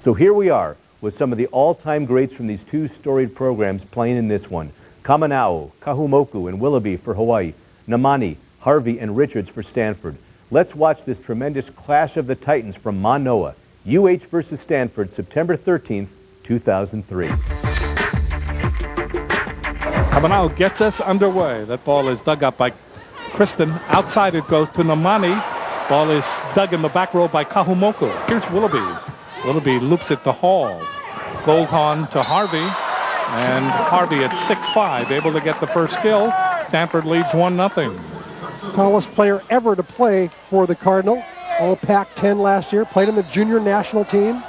So here we are with some of the all-time greats from these two storied programs playing in this one. Kamana'o, Kahumoku, and Willoughby for Hawaii. Nnamani, Harvey, and Richards for Stanford. Let's watch this tremendous clash of the titans from Manoa. UH versus Stanford, September 13th, 2003. Kamana'o gets us underway. That ball is dug up by Kristin. Outside it goes to Nnamani. Ball is dug in the back row by Kahumoku. Here's Willoughby. Willoughby loops it to Hall. Goldhahn to Harvey. And Harvey at 6'5", able to get the first kill. Stanford leads 1-0. Tallest player ever to play for the Cardinal. All Pac-10 last year. Played in the junior national team.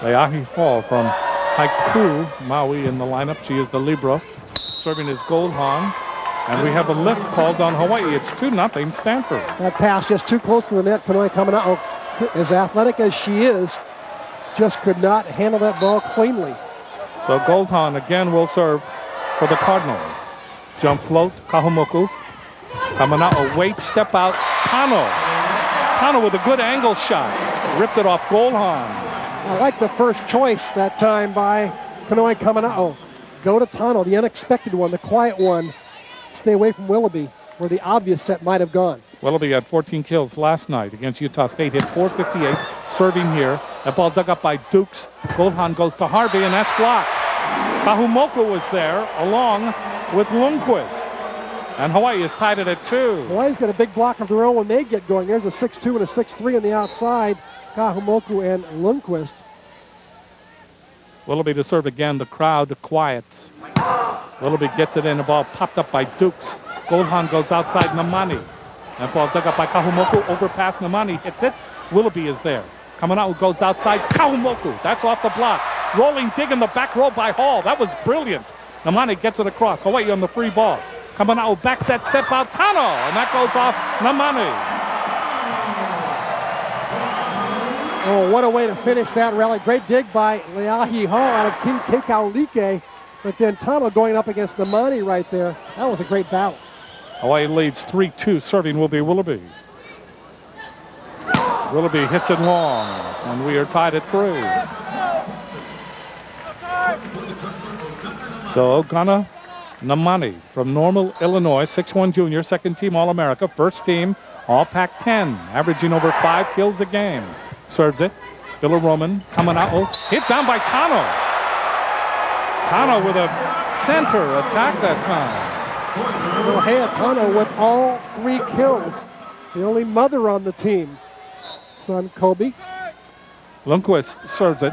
Leahi Hall from Haiku, Maui in the lineup. She is the libero. Serving is Goldhahn. And we have a lift called on Hawaii. It's 2-0 Stanford. That pass just too close to the net. Kanoe coming out. Oh, As athletic as she is, just could not handle that ball cleanly. So Goldhahn again will serve for the Cardinal. Jump float, Kahumoku. Kamana'o waits, step out, Tano. Tano with a good angle shot. Ripped it off Goldhahn. I like the first choice that time by Kanoe Kamana'o. Go to Tano, the unexpected one, the quiet one. Stay away from Willoughby, where the obvious set might have gone. Willoughby had 14 kills last night against Utah State. Hit 458, serving here. That ball dug up by Dukes. Goldhahn goes to Harvey, and that's blocked. Kahumoku was there, along with Lundqvist. And Hawaii is tied it at two. Hawaii's got a big block of their own when they get going. There's a 6-2 and a 6-3 on the outside. Kahumoku and Lundqvist. Willoughby to serve again. The crowd quiets. Willoughby gets it in. The ball popped up by Dukes. Goldhahn goes outside Nnamani. That ball dug up by Kahumoku. Overpass Nnamani hits it. Willoughby is there. Coming out goes outside. Kahumoku. That's off the block. Rolling dig in the back row by Hall. That was brilliant. Nnamani gets it across. Hawaii on the free ball. Coming out back set step out Tano. And that goes off Nnamani. Oh, what a way to finish that rally. Great dig by Leahi Hall out of King Kekaulike. But then Tano going up against Nnamani right there. That was a great battle. Hawaii leads 3-2. Serving will be Willoughby. Willoughby hits it long, and we are tied at three. So Ogonna Nnamani from Normal, Illinois, 6'1 junior, second team All-America, first team All Pac-10, averaging over five kills a game. Serves it. Villaroman coming out. Oh, hit down by Tano. Tano with a center attack that time. Well, hey, Tano with all three kills. The only mother on the team. Son Kobe. Lundqvist serves it.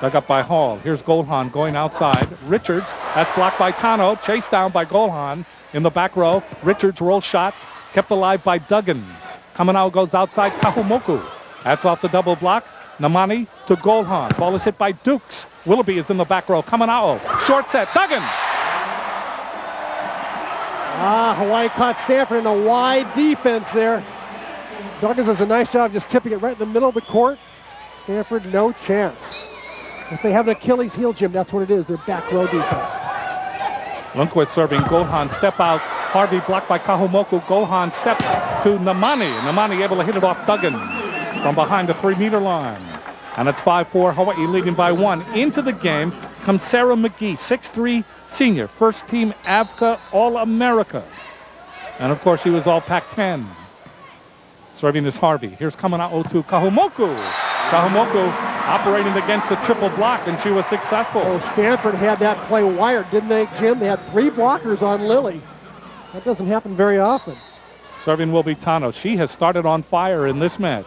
Dug up by Hall. Here's Goldhahn going outside. Richards, that's blocked by Tano. Chased down by Goldhahn in the back row. Richards roll shot. Kept alive by Duggins. Out goes outside Kahumoku. That's off the double block. Nnamani to Goldhahn. Ball is hit by Dukes. Willoughby is in the back row. Out. Short set. Duggins. Ah, Hawaii caught Stanford in a wide defense there. Duggins does a nice job just tipping it right in the middle of the court. Stanford, no chance. If they have an Achilles heel, Jim, that's what it is. Their back row defense. Lundqvist serving Goldhahn. Step out. Harvey blocked by Kahumoku. Goldhahn steps to Nnamani. Nnamani able to hit it off Duggins from behind the three-meter line. And it's 5-4, Hawaii leading by one. Into the game comes Sarah McGee, 6'3", senior, first team AVCA All-America. And of course, she was all Pac-10. Serving is Harvey. Here's coming out 0-2, Kahumoku. Kahumoku operating against the triple block, and she was successful. Oh, Stanford had that play wired, didn't they, Jim? They had three blockers on Lily. That doesn't happen very often. Serving will be Tano. She has started on fire in this match.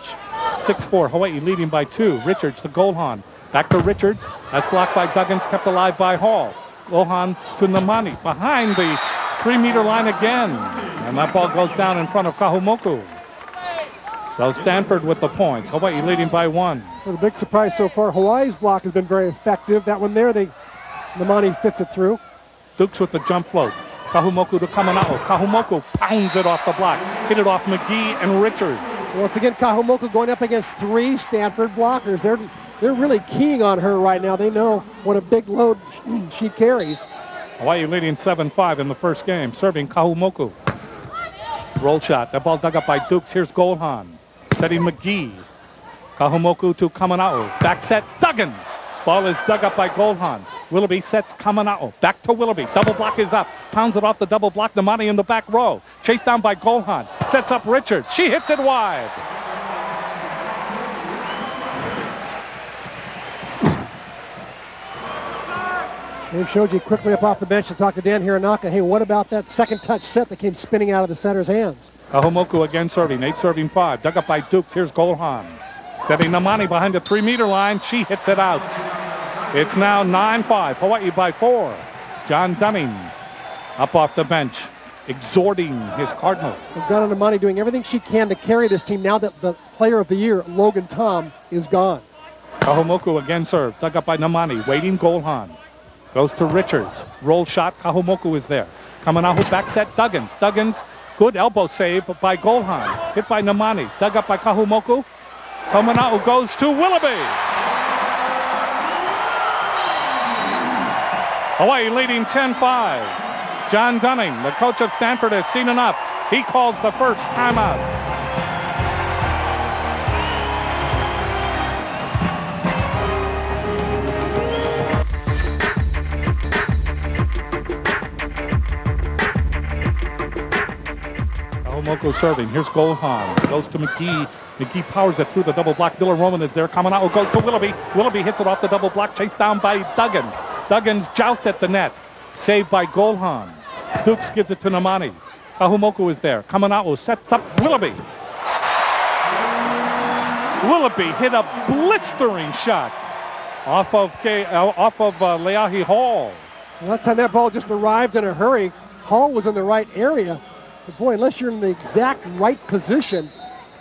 6-4, Hawaii leading by two. Richards to Goldhahn. Back to Richards. That's blocked by Duggins, kept alive by Hall. Goldhahn to Nnamani. Behind the three-meter line again. And that ball goes down in front of Kahumoku. So Stanford with the points. Hawaii leading by one. Well, the big surprise so far, Hawaii's block has been very effective. That one there, they Nnamani fits it through. Dukes with the jump float. Kahumoku to Kamana'o. Kahumoku pounds it off the block. Hit it off McGee and Richards. Once again, Kahumoku going up against three Stanford blockers. They're they're really keying on her right now. They know what a big load she carries. Hawaii leading 7-5 in the first game, serving Kahumoku. Roll shot. That ball dug up by Dukes. Here's Goldhahn. Setting McGee. Kahumoku to Kamana'o. Back set, Duggins. Ball is dug up by Goldhahn. Willoughby sets Kamana'o. Back to Willoughby. Double block is up. Pounds it off the double block. Nnamani in the back row. Chased down by Goldhahn. Sets up Richards. She hits it wide. Dave Shoji quickly up off the bench to talk to Dan Hironaka. Hey, what about that second touch set that came spinning out of the center's hands? Kahumoku again serving. Eight serving five. Dug up by Dukes. Here's Goldhahn. Setting Nnamani behind the three-meter line. She hits it out. It's now 9-5. Hawaii by four. John Dunning up off the bench, exhorting his Cardinal. And Ogonna Nnamani doing everything she can to carry this team now that the player of the year, Logan Tom, is gone. Kahumoku again serves. Dug up by Nnamani. Waiting Goldhahn. Goes to Richards. Roll shot. Kahumoku is there. Kamana'o back set. Duggins. Duggins. Good elbow save by Goldhahn. Hit by Nnamani. Dug up by Kahumoku. Kamana'o goes to Willoughby. Hawaii leading 10-5. John Dunning, the coach of Stanford, has seen enough. He calls the first timeout. Kahumoku serving. Here's Goldhahn. Goes to McGee. McGee powers it through the double block. Villaroman is there. Kamana'o goes to Willoughby. Willoughby hits it off the double block. Chased down by Duggins. Duggins joust at the net. Saved by Goldhahn. Dukes gives it to Nnamani. Kahumoku is there. Kamana'o sets up Willoughby. Willoughby hit a blistering shot off of K, uh, off of uh, Leahi Hall. And that time that ball just arrived in a hurry. Hall was in the right area. But boy, unless you're in the exact right position,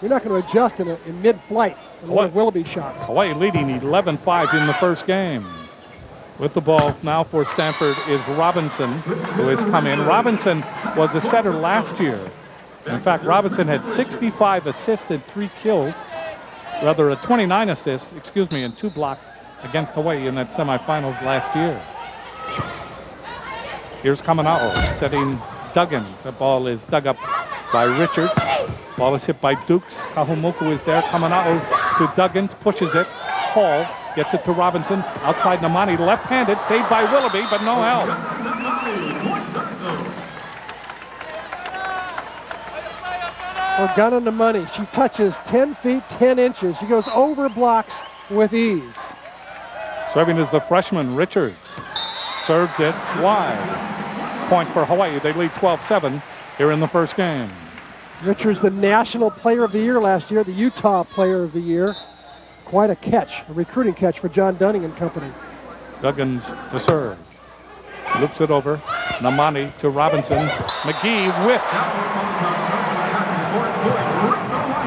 you're not going to adjust in, a, in mid-flight in one of Willoughby's shots. Hawaii leading 11-5 in the first game. With the ball now for Stanford is Robinson, who has come in. Robinson was the setter last year. In fact, Robinson had 65 assists and three kills, rather a 29 assists, excuse me, and two blocks against Hawaii in that semifinals last year. Here's Kamana'o setting Duggins. The ball is dug up by Richards. Ball is hit by Dukes. Kahumoku is there. Kamana'o to Duggins, pushes it. Hall gets it to Robinson. Outside Nnamani, left-handed, saved by Willoughby, but no help. Well, Ogonna Nnamani. she touches 10 feet, 10 inches. She goes over blocks with ease. Serving is the freshman, Richards. Serves it wide. Point for Hawaii. They lead 12-7 here in the first game. Richards, the National Player of the Year last year, the Utah Player of the Year. Quite a catch, a recruiting catch for John Dunning and company. Duggins to serve. Loops it over. Nnamani to Robinson. McGee whips.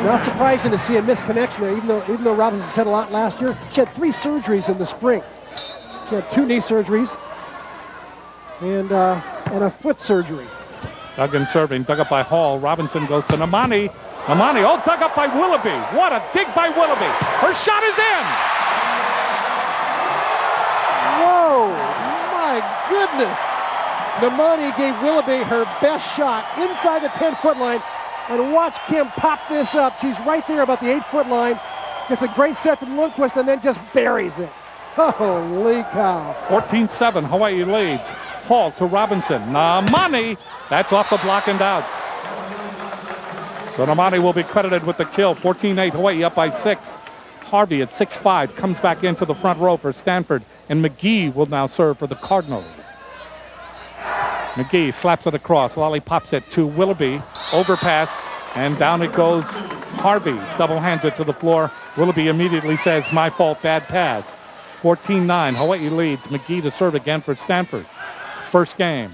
Not surprising to see a misconnection there, even though even though Robinson said a lot last year. She had three surgeries in the spring. She had two knee surgeries and uh, and a foot surgery. Duggins serving, dug up by Hall. Robinson goes to Nnamani. Nnamani, all dug up by Willoughby. What a dig by Willoughby. Her shot is in. Whoa, my goodness. Nnamani gave Willoughby her best shot inside the 10-foot line. And watch Kim pop this up. She's right there about the 8-foot line. Gets a great set from Lundqvist and then just buries it. Holy cow. 14-7, Hawaii leads. Hall to Robinson. Nnamani, that's off the block and out. So Nnamani will be credited with the kill. 14-8, Hawaii up by six. Harvey at 6-5 comes back into the front row for Stanford, and McGee will now serve for the Cardinals. McGee slaps it across. Lolly pops it to Willoughby. Overpass, and down it goes. Harvey double hands it to the floor. Willoughby immediately says, my fault, bad pass. 14-9, Hawaii leads. McGee to serve again for Stanford. First game.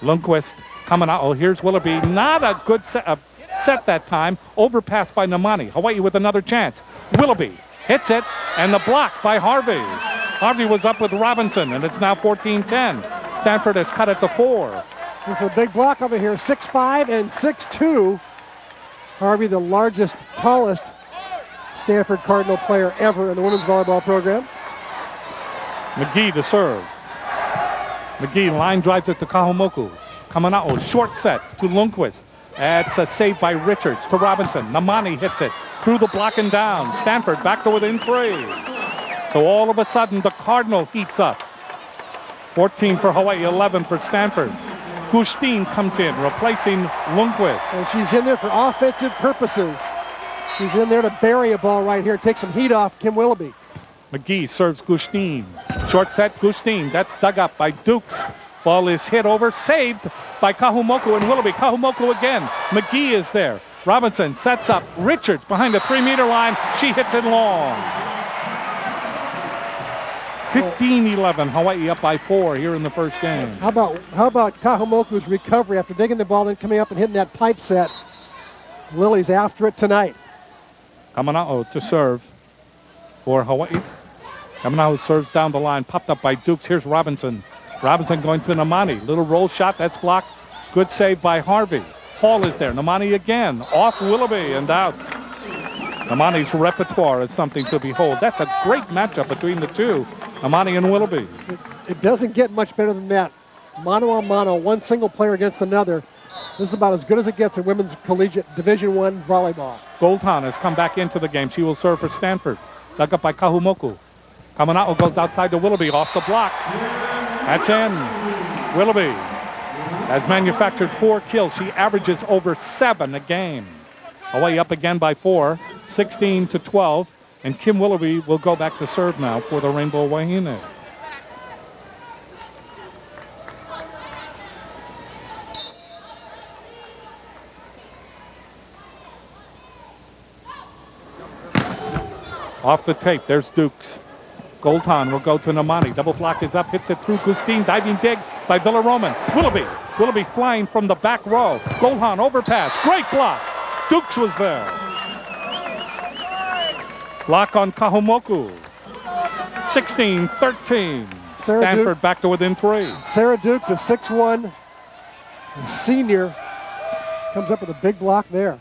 Lundqvist coming out. Oh, here's Willoughby. Not a good set, uh, set that time. Overpass by Nnamani. Hawaii with another chance. Willoughby hits it, and the block by Harvey. Harvey was up with Robinson, and it's now 14-10. Stanford has cut it to four. There's a big block over here, Six-five and six-two. Harvey, the largest, tallest Stanford Cardinal player ever in the women's volleyball program. McGee to serve. McGee line drives it to Kahumoku. Kamana'o, short set to Lundqvist. That's a save by Richards to Robinson. Nnamani hits it. through the block and down. Stanford back to within three. So all of a sudden, the Cardinal heats up. 14 for Hawaii, 11 for Stanford. Gustin comes in, replacing Lundqvist. And she's in there for offensive purposes. She's in there to bury a ball right here, take some heat off Kim Willoughby. McGee serves Gustin. Short set, Gustin. That's dug up by Dukes. Ball is hit over, saved by Kahumoku and Willoughby. Kahumoku again. McGee is there. Robinson sets up Richards behind the three meter line. She hits it long. 15-11, Hawaii up by four here in the first game. How about how about Kahumoku's recovery after digging the ball and coming up and hitting that pipe set? Lily's after it tonight. Kamana'o to serve for Hawaii. Kamana'o serves down the line, popped up by Dukes. Here's Robinson. Robinson going to Nnamani. Little roll shot, that's blocked. Good save by Harvey. Hall is there. Nnamani again. Off Willoughby and out. Nnamani's repertoire is something to behold. That's a great matchup between the two, Nnamani and Willoughby. It doesn't get much better than that. Mano a mano, one single player against another. This is about as good as it gets in women's collegiate Division One volleyball. Goldhahn has come back into the game. She will serve for Stanford. Dug up by Kahumoku. Kamana'o goes outside to Willoughby off the block. That's in. Willoughby has manufactured four kills. She averages over seven a game. Away up again by four, 16 to 12. And Kim Willoughby will go back to serve now for the Rainbow Wahine. Off the tape, there's Dukes. Goldhahn will go to Nnamani. Double block is up, hits it through Gustin. Diving dig by Villaroman. Willoughby. Willoughby flying from the back row. Goldhahn overpass. Great block. Dukes was there. Block on Kahumoku. 16 13. Sarah Stanford Duke. back to within three. Sarah Dukes, a 6'1 senior, comes up with a big block there.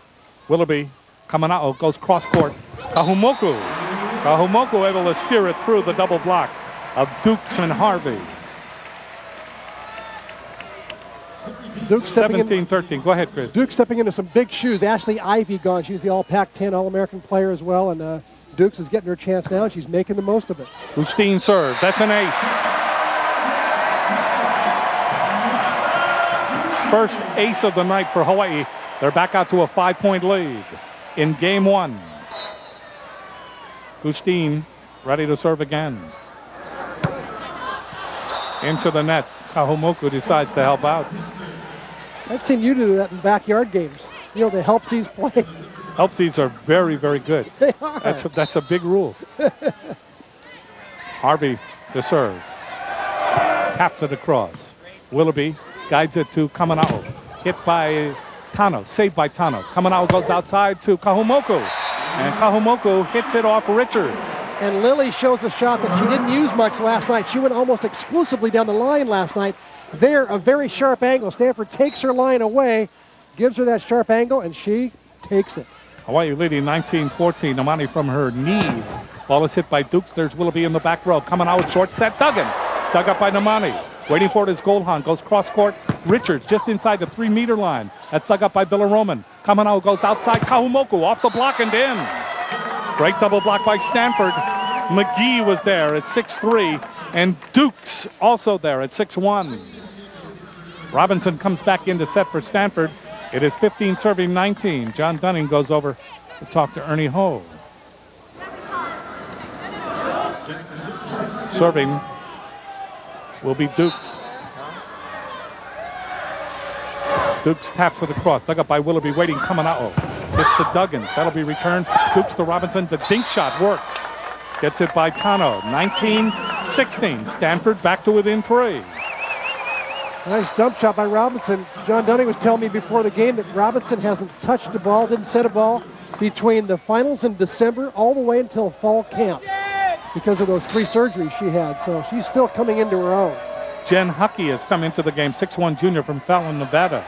Willoughby, Kamana'o goes cross court. Kahumoku. Kahumoku able to steer it through the double block of Dukes and Harvey. Duke stepping, 17 13. Go ahead, Chris. Duke stepping into some big shoes. Ashley Ivy gone. She's the All Pac-10 All-American player as well, and uh, Dukes is getting her chance now. and She's making the most of it. Gustin serves. That's an ace. First ace of the night for Hawaii. They're back out to a five-point lead in game one. Gustin ready to serve again. Into the net. Kahumoku decides to help out. I've seen you do that in backyard games. You know, the helpsies play. Helpsies are very, very good. they are. That's a, that's a big rule. Harvey to serve. Taps it across. Willoughby guides it to Kamana'o. Hit by Tano. Saved by Tano. Kamana'o goes outside to Kahumoku. And Kahumoku hits it off Richard. And Lily shows a shot that she didn't use much last night. She went almost exclusively down the line last night. There, a very sharp angle. Stanford takes her line away, gives her that sharp angle, and she takes it. Hawaii leading 19-14. Nnamani from her knees. Ball is hit by Dukes. There's Willoughby in the back row. Coming out short set. Duggins. Dug up by Nnamani. Waiting for it is Goldhahn. Goes cross court. Richards just inside the three meter line. That's dug up by Villaroman. Coming goes outside. Kahumoku off the block and in. Great double block by Stanford. McGee was there at six-three, and Dukes also there at six-one. Robinson comes back in to set for Stanford. It is 15 serving 19. John Dunning goes over to talk to Ernie Ho. Serving will be Dukes. Dukes taps it cross, Dug up by Willoughby, waiting, coming out. It's to Duggins. That'll be returned. Dukes to Robinson. The dink shot works. Gets it by Tano. 19-16. Stanford back to within three. Nice dump shot by Robinson. John Dunning was telling me before the game that Robinson hasn't touched a ball, didn't set a ball between the finals in December all the way until fall camp because of those three surgeries she had. So she's still coming into her own. Jen Huckey has come into the game, 6'1 junior from Fallon, Nevada.